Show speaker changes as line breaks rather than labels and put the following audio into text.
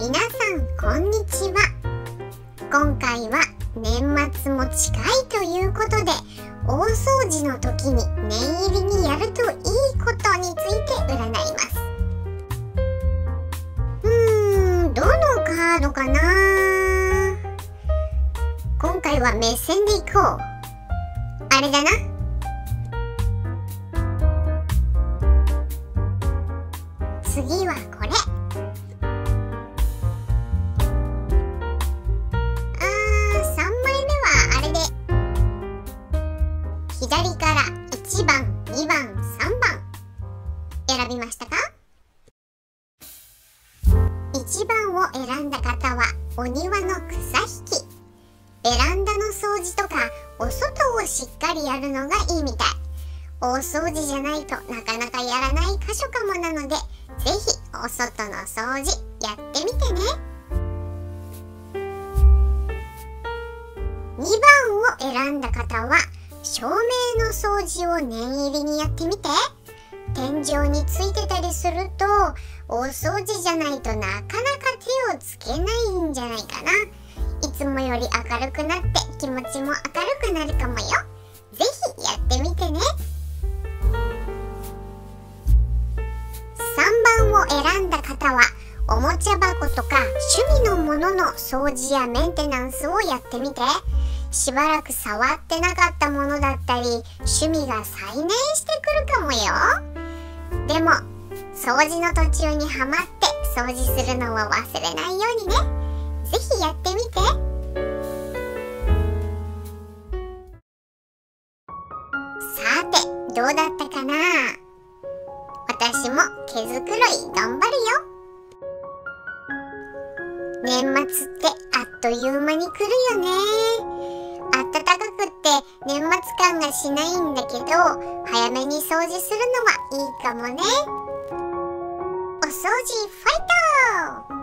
皆さんこんにちは。今回は年末も近いということで大掃除の時に念入りにやるといいことについて占います。うーんどのカードかな？今回は目線でいこう。あれだな。次はこれ。びましたか？1番を選んだ方はお庭の草引き。ベランダの掃除とかお外をしっかりやるのがいいみたい。大掃除じゃないとなかなかやらない箇所かもなのでぜひお外の掃除やってみてね。2番を選んだ方は照明の掃除を念入りにやってみて。天井についてたりすると大掃除じゃないとなかなか手をつけないんじゃないかな。いつもより明るくなって気持ちも明るくなるかもよ。ぜひやってみてね。3番を選んだ方はおもちゃ箱とか趣味のものの掃除やメンテナンスをやってみて。しばらく触ってなかったものだったり趣味が再燃してくるかもよ。でも掃除の途中にはまって掃除するのを忘れないようにね。ぜひやってみて。さてどうだったかな？私も毛づくろい頑張るよ。年末ってあっという間に来るよね。暖かくって年末感がしないんだけど早めに掃除するのはいいかもね。お掃除ファイト